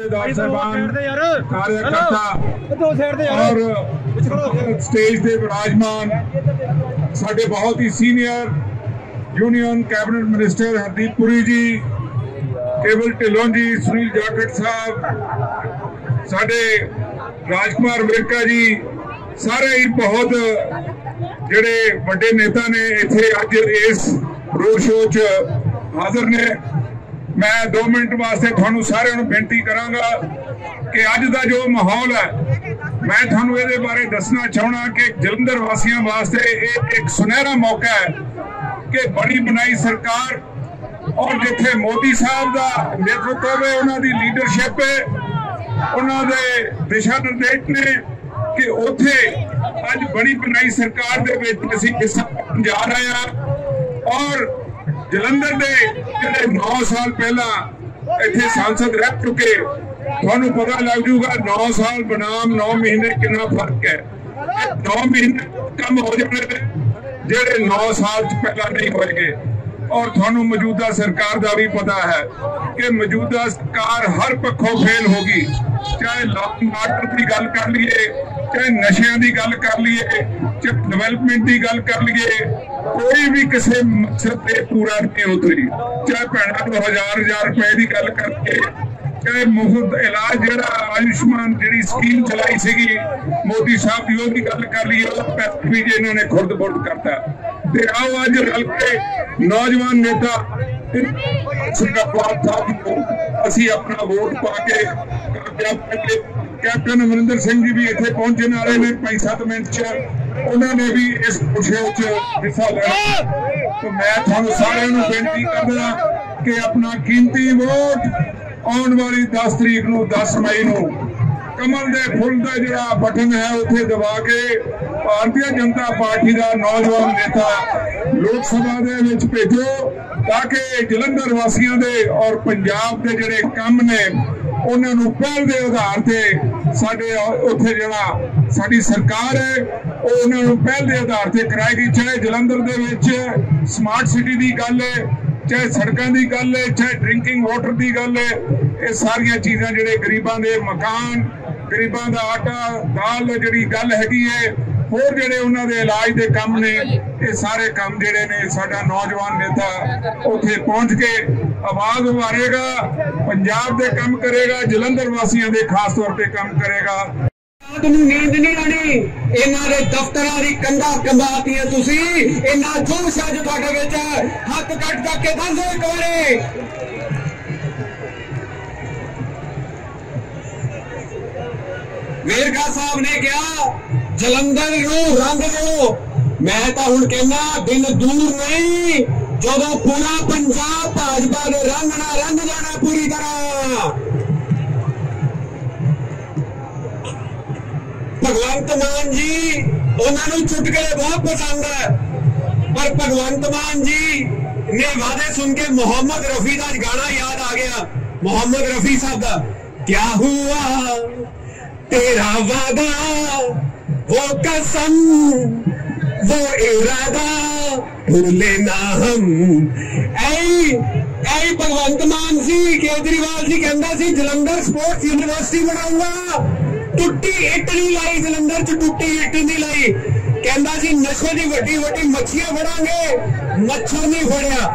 ਸਾਹਿਬਾਨ ਕਾਰਜਕਰਤਾ ਔਰ ਸਟੇਜ ਤੇ ਵਿਰਾਜਮਾਨ ਸਾਡੇ ਬਹੁਤ ਹੀ senior union cabinet minister Hardeep Puri ji Kewal Dhillon ਜੀ ਸੁਨੀਲ ਜਾਖੜ ਸਾਹਿਬ ਸਾਡੇ ਰਾਜਕੁਮਾਰ ਵਿਰਕਾ ਜੀ ਸਾਰੇ ਹੀ ਬਹੁਤ ਜਿਹੜੇ ਵੱਡੇ ਨੇਤਾ ਨੇ ਇੱਥੇ ਅੱਜ ਇਸ ਰੋਡ ਸ਼ੋਅ 'ਚ ਹਾਜ਼ਰ ਨੇ। ਮੈਂ 2 ਮਿੰਟ ਵਾਸਤੇ ਤੁਹਾਨੂੰ ਸਾਰਿਆਂ ਨੂੰ ਬੇਨਤੀ ਕਰਾਂਗਾ ਕਿ ਅੱਜ ਦਾ ਜੋ ਮਾਹੌਲ ਹੈ, ਮੈਂ ਤੁਹਾਨੂੰ ਇਹਦੇ ਬਾਰੇ ਦੱਸਣਾ ਚਾਹਣਾ ਕਿ ਜਲੰਧਰ ਵਾਸੀਆਂ ਵਾਸਤੇ ਇਹ ਇੱਕ ਸੁਨਹਿਰਾ ਮੌਕਾ ਹੈ ਕਿ ਬਣੀ ਬਣਾਈ ਸਰਕਾਰ ਔਰ ਜਿੱਥੇ ਮੋਦੀ ਸਾਹਿਬ ਦਾ ਨੇਤਰਤਵ ਹੈ, ਉਹਨਾਂ ਦੀ ਲੀਡਰਸ਼ਿਪ ਹੈ, ਉਹਨਾਂ ਦੇ ਦਿਸ਼ਾ ਨਿਰਦੇਸ਼ ਨੇ ਕਿ ਉੱਥੇ ਅੱਜ ਬਣੀ ਬਣਾਈ ਸਰਕਾਰ ਦੇ ਵਿੱਚ ਅਸੀਂ ਹਿੱਸਾ ਜਾ ਰਹੇ ਹਾਂ ਔਰ ਜਲੰਧਰ ਦੇ ਜਿਹੜੇ 9 ਸਾਲ ਪਹਿਲਾਂ ਇੱਥੇ ਸੰਸਦ ਰਹਿ ਚੁੱਕੇ, ਤੁਹਾਨੂੰ ਪਤਾ ਲੱਗ ਜੂਗਾ 9 ਸਾਲ ਬਨਾਮ 9 ਮਹੀਨੇ ਕਿੰਨਾ ਫ਼ਰਕ ਹੈ। 9 ਮਹੀਨੇ ਕੰਮ ਹੋ ਜਾਣੇ ਜਿਹੜੇ 9 ਸਾਲ ਚ ਪਹਿਲਾਂ ਨਹੀਂ ਹੋਏਗੇ। ਔਰ ਤੁਹਾਨੂੰ ਮੌਜੂਦਾ ਸਰਕਾਰ ਦਾ ਵੀ ਪਤਾ ਹੈ ਕਿ ਮੌਜੂਦਾ ਸਰਕਾਰ ਹਰ ਪੱਖੋਂ ਫੇਲ ਹੋ ਗਈ। ਚਾਹੇ ਲਾਅ ਆਰਡਰ ਦੀ ਗੱਲ ਕਰ ਲਈਏ, ਚਾਹੇ ਨਸ਼ਿਆਂ ਦੀ ਗੱਲ ਕਰ ਲਈਏ, ਚਾਹੇ ਡਿਵੈਲਪਮੈਂਟ ਦੀ ਗੱਲ ਕਰ ਲਈਏ, ਕੋਈ ਵੀ ਕਿਸੇ ਮਕਸਦ ਤੇ ਪੂਰਾ ਨਹੀਂ ਉਤਰੀ। ਚਾਹੇ ਭੈਣਾਂ ਨੂੰ ਹਜ਼ਾਰ ਹਜ਼ਾਰ ਰੁਪਏ ਦੀ ਗੱਲ ਕਰਕੇ, ਚਾਹੇ ਮੁਫਤ ਇਲਾਜ ਜਿਹੜਾ ਆਯੁਸ਼ਮਾਨ ਜਿਹੜੀ ਸਕੀਮ ਚਲਾਈ ਸੀਗੀ, ਮੋਦੀ ਸਾਹਿਬ ਦੀ ਉਹਦੀ ਗੱਲ ਕਰ ਲਈਏ, ਉਹ ਪੈਸੇ ਵੀ ਜੇ ਇਹਨਾਂ ਨੇ ਖੁਰਦ ਬੁਰਦ ਕਰਤਾ। ਤੇ ਆਓ ਅੱਜ ਰਲ ਕੇ ਨੌਜਵਾਨ ਨੇਤਾ ਸਰਕਾਰ ਸਾਹਿਬ ਨੂੰ, ਅਸੀਂ ਆਪਣਾ ਵੋਟ ਪਾ ਕੇ ਕੈਪਟਨ ਅਮਰਿੰਦਰ ਸਿੰਘ ਜੀ ਵੀ ਇੱਥੇ ਪਹੁੰਚਣ ਵਾਲੇ ਨੇ 5-7 ਮਿੰਟ ਚ। ਉਹਨਾਂ ਨੇ ਵੀ ਇਸ ਪੁੱਛੇ ਚ ਹਿੱਸਾ ਲੈਣਾ ਤੇ ਮੈਂ ਤੁਹਾਨੂੰ ਸਾਰਿਆਂ ਨੂੰ ਬੇਨਤੀ ਕਰਦਾ ਕਿ ਆਪਣਾ ਕੀਮਤੀ ਵੋਟ ਆਉਣ ਵਾਲੀ 10 ਤਰੀਕ ਨੂੰ 10 ਮਈ ਨੂੰ ਕਮਲ ਦੇ ਫੁੱਲ ਦਾ ਜਿਹੜਾ ਬਟਨ ਹੈ, ਉੱਥੇ ਦਬਾ ਕੇ ਭਾਰਤੀ ਜਨਤਾ ਪਾਰਟੀ ਦਾ ਨੌਜਵਾਨ ਨੇਤਾ ਲੋਕ ਸਭਾ ਦੇ ਵਿੱਚ ਭੇਜੋ, ਤਾਂ ਕਿ ਜਲੰਧਰ ਵਾਸੀਆਂ ਦੇ ਔਰ ਪੰਜਾਬ ਦੇ ਜਿਹੜੇ ਕੰਮ ਨੇ ਉਹਨਾਂ ਨੂੰ ਪਹਿਲ ਦੇ ਆਧਾਰ ਤੇ ਸਾਡੇ, ਉੱਥੇ ਜਿਹੜਾ ਸਾਡੀ ਸਰਕਾਰ ਹੈ, ਉਹ ਉਹਨਾਂ ਨੂੰ ਪਹਿਲ ਦੇ ਆਧਾਰ ਤੇ ਕਰਾਏਗੀ ਚਾਹੇ ਜਲੰਧਰ ਦੇ ਵਿੱਚ ਸਮਾਰਟ ਸਿਟੀ ਦੀ ਗੱਲ ਹੈ, ਚਾਹੇ ਸੜਕਾਂ ਦੀ ਗੱਲ ਹੈ, ਚਾਹੇ ਡਰਿੰਕਿੰਗ ਵਾਟਰ ਦੀ ਗੱਲ ਹੈ, ਇਹ ਸਾਰੀਆਂ ਚੀਜ਼ਾਂ ਜਿਹੜੇ ਗਰੀਬਾਂ ਦੇ ਮਕਾਨ, ਗਰੀਬਾਂ ਦਾ ਆਟਾ, ਦਾਲ ਜਿਹੜੀ ਗੱਲ ਹੈਗੀ ਹੈ, ਹੋਰ ਜਿਹੜੇ ਉਹਨਾਂ ਦੇ ਇਲਾਜ ਦੇ ਕੰਮ ਨੇ, ਇਹ ਸਾਰੇ ਕੰਮ ਜਿਹੜੇ ਨੇ ਸਾਡਾ ਨੌਜਵਾਨ ਨੇਤਾ ਉੱਥੇ ਪਹੁੰਚ ਕੇ ਆਵਾਜ਼ ਉਭਾਰੇਗਾ ਪੰਜਾਬ ਦੇ ਕੰਮ ਕਰੇਗਾ, ਜਲੰਧਰ ਵਾਸੀਆਂ ਦੇ ਖਾਸ ਤੌਰ ਤੇ ਕੰਮ ਕਰੇਗਾ। ਰਾਤ ਨੂੰ ਨੀਂਦ ਨਹੀਂ ਆਣੀ ਇਹਨਾਂ ਦੇ ਦਫ਼ਤਰਾਂ ਦੀ ਕੰਧਾਂ ਕੰਬਾਤੀਆਂ ਤੁਸੀਂ, ਇਹਨਾਂ ਜੋਸ਼ ਅੱਜ ਤੁਹਾਡੇ ਵਿੱਚ, ਹੱਥ ਕੱਟ ਕੱਟ ਕੇ ਦੱਸੋ ਇੱਕ ਵਾਰੀ। ਵੇਰਕਾ ਸਾਹਿਬ ਨੇ ਕਿਹਾ, ਜਲੰਧਰ ਨੂੰ ਰੰਗ ਦਿਓ। ਮੈਂ ਤਾਂ ਹੁਣ ਕਹਿੰਦਾ ਦਿਨ ਦੂਰ ਨਹੀਂ, ਜਦੋਂ ਪੂਰਾ ਪੰਜਾਬ ਭਗਵੰਤ ਮਾਨ ਜੀ, ਉਹਨਾਂ ਨੂੰ ਚੁਟਕਲੇ ਬਹੁਤ ਪਸੰਦ ਹੈ। ਪਰ ਭਗਵੰਤ ਮਾਨ ਜੀ ਨੇ ਵਾਦੇ ਸੁਣ ਕੇ ਮੁਹੰਮਦ ਰਫੀ ਦਾ ਗਾਣਾ ਯਾਦ ਆ ਗਿਆ। ਮੁਹੰਮਦ ਰਫੀ ਸਾਹਿਬ ਦਾ, ਕਿਆ ਹੁਆ, ਤੇਰਾ ਵਾਦਾ ਉਹ ਕਸਮ ਉਹ ਇਰਾਦਾ, ਭੁੱਲੇ ਨਾ ਹਮ। ਐ ਐ ਭਗਵੰਤ ਮਾਨ ਸੀ ਕੇਜਰੀਵਾਲ ਜੀ ਕਹਿੰਦਾ ਸੀ, ਜਲੰਧਰ ਸਪੋਰਟਸ ਯੂਨੀਵਰਸਿਟੀ ਬਣਾਉਂਗਾ ਟੁੱਟੀ ਇੱਟ ਨਹੀਂ ਲਾਈ, ਜਲੰਧਰ ਚ ਟੁੱਟੀ ਇੱਟ ਨਹੀਂ ਲਾਈ। ਕਹਿੰਦਾ ਜੀ, ਨਸ਼ੇ ਦੀ ਵੱਡੀ ਵੱਡੀ ਮੱਛੀਆਂ ਫੜਾਂਗੇ। ਮੱਛਰ ਨਹੀਂ ਫੜਿਆ।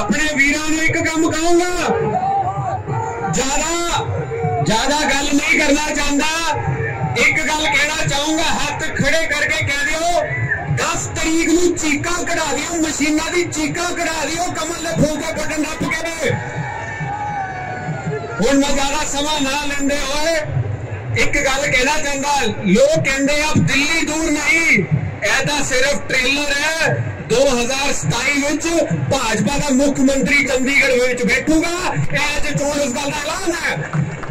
ਆਪਣੇ ਵੀਰਾਂ ਨੂੰ ਇੱਕ ਕੰਮ ਕਹੂੰਗਾ। ਜ਼ਿਆਦਾ ਜ਼ਿਆਦਾ ਗੱਲ ਨਹੀਂ ਕਰਨਾ ਚਾਹੁੰਦਾ। ਇੱਕ ਗੱਲ ਕਹਿਣਾ ਚਾਹੂੰਗਾ, ਹੱਥ ਖੜੇ ਕਰਕੇ ਕਹਿ ਦਿਓ 10 ਤਰੀਕ ਨੂੰ ਚੀਕਾਂ ਕਢਾ ਦਿਓ, ਮਸ਼ੀਨਾਂ ਦੀ ਚੀਕਾਂ ਕਢਾ ਦਿਓ, ਕਮਲ ਦੇ ਫੁੱਲ ਦੇ ਬਟਨ ਦੱਬ ਕੇ ਹੁਣ ਮੈਂ ਜ਼ਿਆਦਾ ਸਮਾਂ ਨਾ ਲੈਂਦੇ ਹੋਏ ਇੱਕ ਗੱਲ ਕਹਿਣਾ ਚਾਹੁੰਦਾ, ਲੋਕ ਕਹਿੰਦੇ ਆ, ਦਿੱਲੀ ਦੂਰ ਨਹੀਂ, ਇਹ ਤਾਂ ਸਿਰਫ ਟ੍ਰੇਲਰ ਹੈ। 2027 ਵਿੱਚ ਭਾਜਪਾ ਦਾ ਮੁੱਖ ਮੰਤਰੀ ਚੰਡੀਗੜ੍ਹ ਵਿੱਚ ਬੈਠੂਗਾ। ਇਹ ਅੱਜ ਚੋਣ ਇਸ ਗੱਲ ਦਾ ਐਲਾਨ ਹੈ।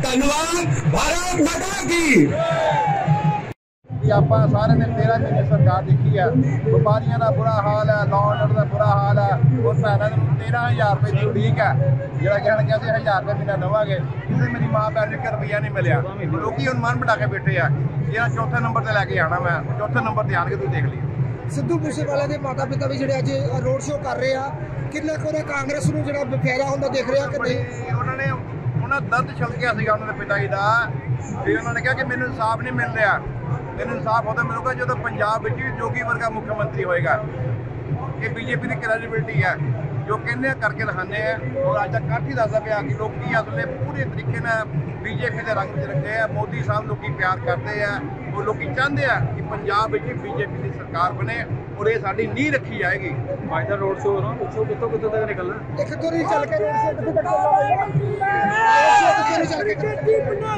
ਧੰਨਵਾਦ, ਭਾਰਤ ਮਾਤਾ ਕੀ। ਕਿ ਆਪਾਂ ਸਾਰਿਆਂ ਨੇ 13 ਮਹੀਨੇ ਸਰਕਾਰ ਦੇਖੀ ਆ। ਵਪਾਰੀਆਂ ਦਾ ਬੁਰਾ ਹਾਲ ਹੈ ਆਰਡਰ ਦਾ ਬੁਰਾ ਹਾਲ ਹੈ ਉਹ ਭੈਣਾਂ ਨੂੰ 13000 ਰੁਪਏ ਦੀ ਉਡੀਕ ਹੈ ਜਿਹੜਾ ਕਹਿਣ ਕਿ ਅਸੀਂ 1000 ਰੁਪਏ ਮਹੀਨਾ ਦੇਵਾਂਗੇ। ਕਿਸੇ ਮੇਰੀ ਮਾਂ ਭੈਣ ਨੂੰ ਰੁਪਈਆ ਨਹੀਂ ਮਿਲਿਆ। ਲੋਕੀ ਹੁਣ ਮਨ ਬਣਾ ਕੇ ਬੈਠੇ ਆ। ਜਿਹੜਾ ਚੌਥੇ ਨੰਬਰ ਤੇ ਲੈ ਕੇ ਆਣਾ ਮੈਂ ਚੌਥੇ ਨੰਬਰ ਤੇ ਆਣ ਕੇ ਤੂੰ ਦੇਖ ਲਈ ਸਿੱਧੂ ਮੂਸੇਵਾਲਾ ਦੇ ਮਾਤਾ ਪਿਤਾ ਵੀ ਜਿਹੜੇ ਅੱਜ ਰੋਡ ਸ਼ੋਅ ਕਰ ਰਹੇ ਆ ਕਿੰਨਾ ਕੁ ਉਹਦਾ ਕਾਂਗਰਸ ਨੂੰ ਜਿਹੜਾ ਫਾਇਦਾ ਹੁੰਦਾ ਦੇਖ ਰਿਹਾ ਕਿ ਨਹੀਂ? ਉਹਨਾਂ ਨੇ ਉਹਨਾਂ ਦਰਦ ਛਲਕਿਆ ਸੀਗਾ ਉਹਨਾਂ ਦੇ ਪਿਤਾ ਜੀ ਦਾ। ਤੇ ਉਹਨਾਂ ਨੇ ਕਿਹਾ ਕਿ ਮੈਨੂੰ ਇਨਸਾਫ ਨਹੀਂ ਮਿਲ ਰਿਹਾ। ਮੈਨੂੰ ਇਨਸਾਫ ਉਦੋਂ ਮਿਲੂਗਾ ਜਦੋਂ ਪੰਜਾਬ ਵਿੱਚ ਵੀ ਜੋਗੀ ਵਰਗਾ ਮੁੱਖ ਮੰਤਰੀ ਹੋਏਗਾ। ਇਹ ਬੀਜੇਪੀ ਦੀ ਕ੍ਰੈਡੀਬਿਲਟੀ ਹੈ ਜੋ ਕਹਿੰਦੇ ਆ ਕਰਕੇ ਦਿਖਾਉਂਦੇ ਆ। ਔਰ ਅੱਜ ਤੱਕ ਕਾਫੀ ਦੱਸਦਾ ਪਿਆ ਕਿ ਲੋਕੀ ਅਸਲੇ ਪੂਰੇ ਤਰੀਕੇ ਨਾਲ ਬੀਜੇਪੀ ਦੇ ਰੰਗ 'ਚ ਰੱਖੇ ਆ। ਮੋਦੀ ਸਾਹਿਬ ਲੋਕੀ ਪਿਆਰ ਕਰਦੇ ਆ। ਉਹ ਲੋਕੀ ਚਾਹੁੰਦੇ ਆ ਕਿ ਪੰਜਾਬ ਵਿੱਚ ਬੀਜੇਪੀ ਦੀ ਸਰਕਾਰ ਬਣੇ ਔਰ ਇਹ ਸਾਡੀ ਨੀਂਹ ਰੱਖੀ ਜਾਏਗੀ। ਅੱਜ ਦਾ ਰੋਡ ਸ਼ੋਅ ਨਾ ਪਿੱਛੋਂ ਕਿੱਥੋਂ ਕਿੱਥੋਂ ਤੱਕ ਨਿਕਲਣਾ। ਇੱਕ ਤੋਂ ਨਹੀਂ ਚੱਲ ਕੇ ਰੋਡ ਸ਼ੋਅ ਕਿੱਥੇ ਤੱਕ ਚੱਲਣਾ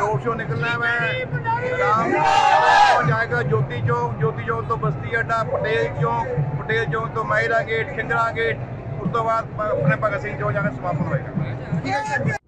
ਰੋਡ ਸ਼ੋਅ ਕਿੱਥੇ ਨਹੀਂ ਜਾਏਗਾ ਜੋਤੀ ਚੌਕ ਜੋਤੀ ਚੌਕ ਤੋਂ ਬਸਤੀ ਅੱਡਾ, ਪਟੇਲ ਚੌਕ ਪਟੇਲ ਚੌਕ ਤੋਂ ਮਾਇਰਾ ਗੇਟ ਖਿੰਦਰਾ ਗੇਟ, ਉਸ ਤੋਂ ਬਾਅਦ ਆਪਣੇ ਭਗਤ ਸਿੰਘ ਚੌਕ ਜਾ ਕੇ ਸਮਾਪਤ ਹੋਏਗਾ।